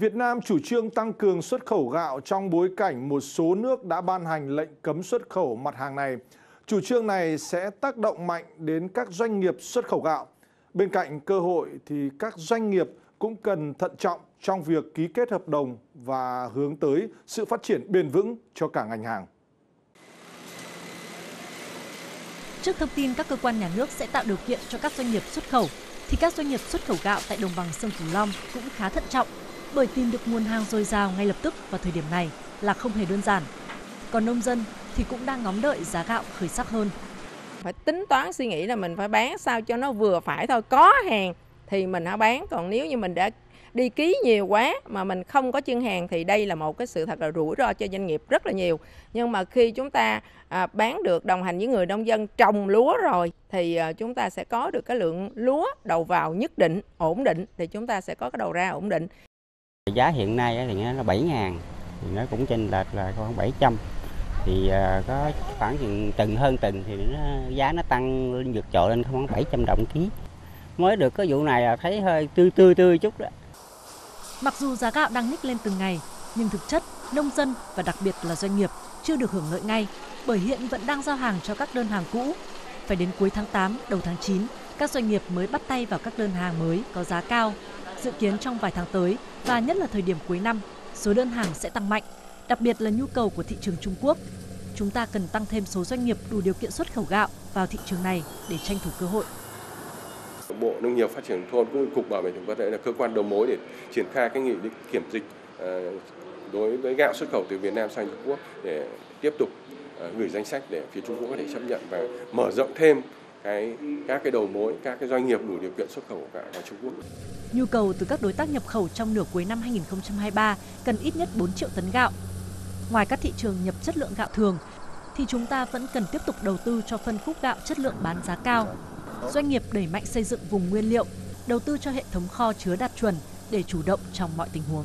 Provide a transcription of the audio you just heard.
Việt Nam chủ trương tăng cường xuất khẩu gạo trong bối cảnh một số nước đã ban hành lệnh cấm xuất khẩu mặt hàng này. Chủ trương này sẽ tác động mạnh đến các doanh nghiệp xuất khẩu gạo. Bên cạnh cơ hội thì các doanh nghiệp cũng cần thận trọng trong việc ký kết hợp đồng và hướng tới sự phát triển bền vững cho cả ngành hàng. Trước thông tin các cơ quan nhà nước sẽ tạo điều kiện cho các doanh nghiệp xuất khẩu, thì các doanh nghiệp xuất khẩu gạo tại đồng bằng sông Cửu Long cũng khá thận trọng bởi tìm được nguồn hàng dồi dào ngay lập tức vào thời điểm này là không hề đơn giản. Còn nông dân thì cũng đang ngóng đợi giá gạo khởi sắc hơn. Phải tính toán suy nghĩ là mình phải bán sao cho nó vừa phải thôi, có hàng thì mình hãy bán, còn nếu như mình đã đi ký nhiều quá mà mình không có chân hàng thì đây là một cái sự thật là rủi ro cho doanh nghiệp rất là nhiều. Nhưng mà khi chúng ta à, bán được đồng hành với người nông dân trồng lúa rồi thì à, chúng ta sẽ có được cái lượng lúa đầu vào nhất định, ổn định thì chúng ta sẽ có cái đầu ra ổn định. Giá hiện nay thì nó 7 ngàn thì nó cũng trên lệch là khoảng 700 thì ờ, có khoảng từng hơn từng thì nó, giá nó tăng lên vượt trội lên khoảng 700 đồng ký mới được cái vụ này là thấy hơi tươi tươi tươi chút đó Mặc dù giá gạo đang nhích lên từng ngày, nhưng thực chất nông dân và đặc biệt là doanh nghiệp chưa được hưởng lợi ngay bởi hiện vẫn đang giao hàng cho các đơn hàng cũ. Phải đến cuối tháng 8, đầu tháng 9, các doanh nghiệp mới bắt tay vào các đơn hàng mới có giá cao. Dự kiến trong vài tháng tới và nhất là thời điểm cuối năm, số đơn hàng sẽ tăng mạnh, đặc biệt là nhu cầu của thị trường Trung Quốc. Chúng ta cần tăng thêm số doanh nghiệp đủ điều kiện xuất khẩu gạo vào thị trường này để tranh thủ cơ hội. Bộ Nông nghiệp Phát triển thôn cũng cục bảo vệ thực vật là cơ quan đầu mối để triển khai cái nghị định kiểm dịch ờ, đối với gạo xuất khẩu từ Việt Nam sang Trung Quốc để tiếp tục ờ, gửi danh sách để phía Trung Quốc có thể chấp nhận và mở rộng thêm cái các cái đầu mối, các cái doanh nghiệp đủ điều kiện xuất khẩu gạo vào Trung Quốc. Nhu cầu từ các đối tác nhập khẩu trong nửa cuối năm 2023 cần ít nhất 4 triệu tấn gạo. Ngoài các thị trường nhập chất lượng gạo thường, thì chúng ta vẫn cần tiếp tục đầu tư cho phân khúc gạo chất lượng bán giá cao doanh nghiệp đẩy mạnh xây dựng vùng nguyên liệu, đầu tư cho hệ thống kho chứa đạt chuẩn để chủ động trong mọi tình huống.